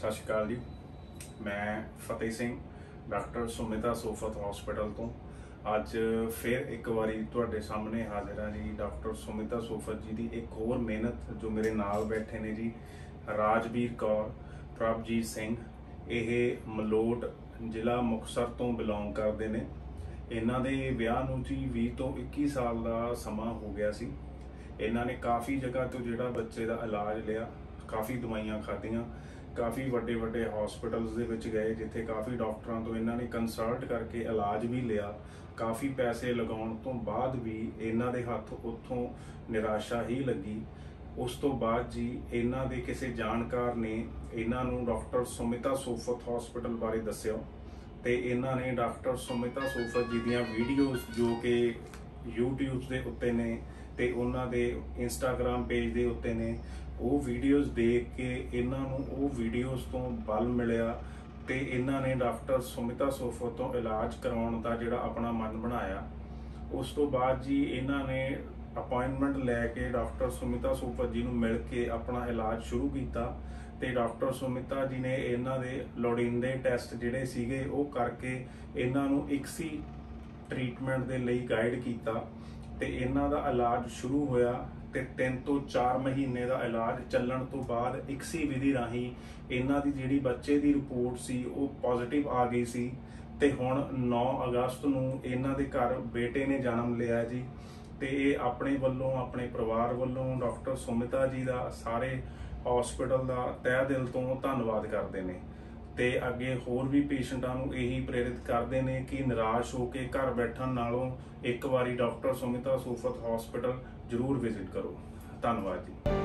ਸਤਿ ਸ਼੍ਰੀ ਅਕਾਲ ਜੀ। ਮੈਂ ਫਤਿਹ ਸਿੰਘ, ਡਾਕਟਰ ਸੁਮਿਤਾ ਸੋਫਤ ਹਸਪੀਟਲ ਤੋਂ। ਅੱਜ ਫਿਰ ਇੱਕ ਵਾਰੀ ਤੁਹਾਡੇ ਸਾਹਮਣੇ ਹਾਜ਼ਰ ਹਾਂ ਜੀ, ਡਾਕਟਰ ਸੁਮਿਤਾ ਸੋਫਤ ਜੀ ਦੀ ਇੱਕ ਹੋਰ ਮਿਹਨਤ ਜੋ ਮੇਰੇ ਨਾਲ ਬੈਠੇ ਨੇ ਜੀ, ਰਾਜਵੀਰ ਕੌਰ, ਪ੍ਰਭਜੀਤ ਸਿੰਘ। ਇਹ ਮਲੋਟ ਜ਼ਿਲ੍ਹਾ ਮੁਕਤਸਰ ਤੋਂ ਬਿਲੋਂਗ ਕਰਦੇ ਨੇ। ਇਹਨਾਂ ਦੇ ਵਿਆਹ ਨੂੰ ਜੀ 20 ਤੋਂ 21 ਸਾਲ ਦਾ ਸਮਾਂ ਹੋ ਗਿਆ ਸੀ। ਇਹਨਾਂ ਨੇ ਕਾਫੀ ਜਗ੍ਹਾ ਤੋਂ ਜਿਹੜਾ ਬੱਚੇ ਦਾ ਇਲਾਜ ਲਿਆ, ਕਾਫੀ ਦਵਾਈਆਂ ਖਾਧੀਆਂ। ਕਾਫੀ ਵੱਡੇ ਵੱਡੇ ਹਸਪੀਟਲਸ ਦੇ ਵਿੱਚ ਗਏ, ਜਿੱਥੇ ਕਾਫੀ ਡਾਕਟਰਾਂ ਤੋਂ ਇਹਨਾਂ ਨੇ ਕੰਸਲਟ ਕਰਕੇ ਇਲਾਜ ਵੀ ਲਿਆ। ਕਾਫੀ ਪੈਸੇ ਲਗਾਉਣ ਤੋਂ ਬਾਅਦ ਵੀ ਇਹਨਾਂ ਦੇ ਹੱਥ ਉੱਥੋਂ ਨਿਰਾਸ਼ਾ ਹੀ ਲੱਗੀ। ਉਸ ਤੋਂ ਬਾਅਦ ਜੀ ਇਹਨਾਂ ਦੇ ਕਿਸੇ ਜਾਣਕਾਰ ਨੇ ਇਹਨਾਂ ਨੂੰ ਡਾਕਟਰ ਸੁਮਿਤਾ ਸੋਫਤ ਹਸਪੀਟਲ ਬਾਰੇ ਦੱਸਿਆ ਤੇ ਇਹਨਾਂ ਨੇ ਡਾਕਟਰ ਸੁਮਿਤਾ ਸੋਫਤ ਜੀ ਦੀਆਂ ਵੀਡੀਓਜ਼ ਜੋ ਕਿ YouTube ਦੇ ਉੱਤੇ ਨੇ ਤੇ ਉਹਨਾਂ ਦੇ Instagram ਪੇਜ ਦੇ ਉੱਤੇ ਨੇ, ਉਹ ਵੀਡੀਓਜ਼ ਦੇਖ ਕੇ ਇਹਨਾਂ ਨੂੰ ਉਹ ਵੀਡੀਓਜ਼ ਤੋਂ ਬਲ ਮਿਲਿਆ ਤੇ ਇਹਨਾਂ ਨੇ ਡਾਕਟਰ ਸੁਮਿਤਾ ਸੋਫਤ ਤੋਂ ਇਲਾਜ ਕਰਾਉਣ ਦਾ ਜਿਹੜਾ ਆਪਣਾ ਮਨ ਬਣਾਇਆ। ਉਸ ਤੋਂ ਬਾਅਦ ਜੀ ਇਹਨਾਂ ਨੇ ਅਪਾਇੰਟਮੈਂਟ ਲੈ ਕੇ ਡਾਕਟਰ ਸੁਮਿਤਾ ਸੋਫਤ ਜੀ ਨੂੰ ਮਿਲ ਕੇ ਆਪਣਾ ਇਲਾਜ ਸ਼ੁਰੂ ਕੀਤਾ ਤੇ ਡਾਕਟਰ ਸੁਮਿਤਾ ਜੀ ਨੇ ਇਹਨਾਂ ਦੇ ਲੋੜੀਂਦੇ ਟੈਸਟ ਜਿਹੜੇ ਸੀਗੇ ਉਹ ਕਰਕੇ ਇਹਨਾਂ ਨੂੰ ਇੱਕ ਸੀ ਟ੍ਰੀਟਮੈਂਟ ਦੇ ਲਈ ਗਾਈਡ ਕੀਤਾ। ਤੇ ਇਹਨਾਂ ਦਾ ਇਲਾਜ ਸ਼ੁਰੂ ਹੋਇਆ ਤੇ 3 ਤੋਂ 4 ਮਹੀਨੇ ਦਾ ਇਲਾਜ ਚੱਲਣ ਤੋਂ ਬਾਅਦ ਇਕਸੀ ਵਿਧੀ ਰਾਹੀਂ ਇਹਨਾਂ ਦੀ ਜਿਹੜੀ ਬੱਚੇ ਦੀ ਰਿਪੋਰਟ ਸੀ, ਉਹ ਪੋਜ਼ਿਟਿਵ ਆ ਗਈ ਸੀ ਤੇ ਹੁਣ 9 ਅਗਸਤ ਨੂੰ ਇਹਨਾਂ ਦੇ ਘਰ ਬੇਟੇ ਨੇ ਜਨਮ ਲਿਆ ਜੀ ਤੇ ਇਹ ਆਪਣੇ ਵੱਲੋਂ, ਆਪਣੇ ਪਰਿਵਾਰ ਵੱਲੋਂ ਡਾਕਟਰ ਸੁਮਿਤਾ ਜੀ ਦਾ ਸਾਰੇ ਹਸਪੀਟਲ ਦਾ ਤਹਿ ਦਿਲ ਤੋਂ ਧੰਨਵਾਦ ਕਰਦੇ ਨੇ। ਤੇ ਅੱਗੇ ਹੋਰ ਵੀ ਪੇਸ਼ੈਂਟਾਂ ਨੂੰ ਇਹੀ ਪ੍ਰੇਰਿਤ ਕਰਦੇ ਨੇ ਕਿ ਨਿਰਾਸ਼ ਹੋ ਕੇ ਘਰ ਬੈਠਣ ਨਾਲੋਂ ਇੱਕ ਵਾਰੀ ਡਾਕਟਰ ਸੁਮਿਤਾ ਸੂਫਤ ਹਸਪੀਟਲ ਜ਼ਰੂਰ ਵਿਜ਼ਿਟ ਕਰੋ। ਧੰਨਵਾਦ ਜੀ।